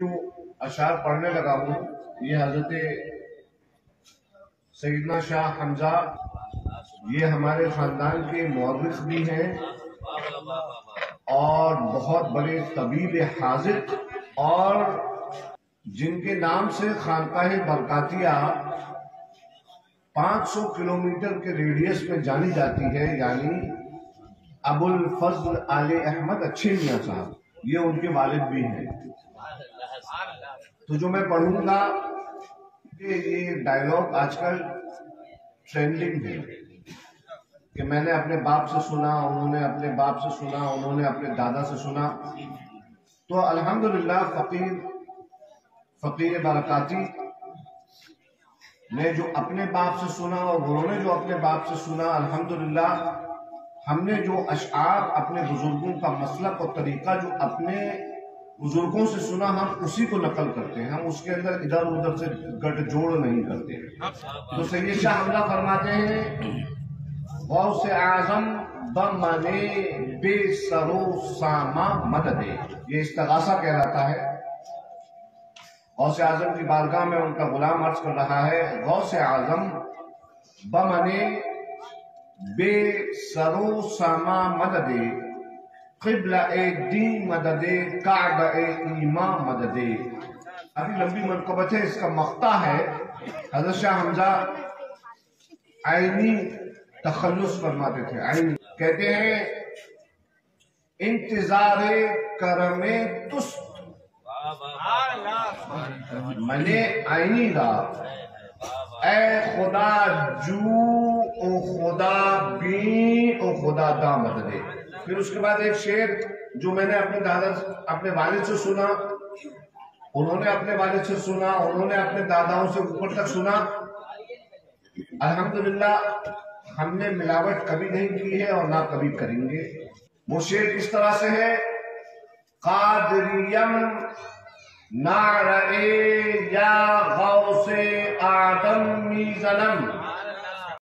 جو اشعار پڑھنے لگا ہوں، یہ حضرت سیدنا شاہ حمزہ، یہ ہمارے خاندان کے مورخ بھی ہیں اور بہت بڑے طبیب حاضر اور جن کے نام سے خانقاہ برکاتیہ پانچ سو کلومیٹر کے ریڈیس میں جانی جاتی ہے یعنی ابو الفضل آل احمد اچھے میاں صاحب، یہ ان کے والد بھی ہیں۔ تو جو میں پڑھوں گا کہ یہ ڈائلوگ آج کل ٹرینڈنگ ہے کہ میں نے اپنے باپ سے سنا، انہوں نے اپنے باپ سے سنا، انہوں نے اپنے دادا سے سنا۔ تو الحمدللہ فقیر فقیر برکاتی نے جو اپنے باپ سے سنا اور انہوں نے جو اپنے باپ سے سنا، الحمدللہ ہم نے جو اشعار اپنے بزرگوں کا مسلک اور طریقہ جو اپنے بزرگوں سے سنا ہم اسی کو نقل کرتے ہیں، ہم اس کے اندر ادھر ادھر سے گٹ جوڑ نہیں کرتے۔ تو سید شاہ حملہ فرماتے ہیں، غوث اعظم بمنے بے سرو ساما مددے یہ استغاثہ کہلاتا ہے۔ غوث اعظم کی بارگاہ میں ان کا غلام عرض کر رہا ہے، غوث اعظم بمنے بے سرو ساما مددے قبلہ اے دین مددے کعب اے، ایمان مددے ابھی لمبی منقبت ہے، اس کا مقتع ہے۔ حضرت شاہ حمزہ عینی تخلص فرماتے تھے، عینی۔ کہتے ہیں، انتظار کرم تست۔ منے عینی دا اے خدا جو، او خدا بی او خدا دا مددے پھر اس کے بعد ایک شعر جو میں نے اپنے دادا اپنے والد سے سنا، انہوں نے اپنے والد سے سنا، انہوں نے اپنے داداؤں سے اوپر تک سنا۔ الحمدللہ، ہم نے ملاوٹ کبھی نہیں کی ہے اور نہ کبھی کریں گے۔ وہ شعر کس طرح سے ہے؟ قادریم نعرئے یا غوث آدم میزنم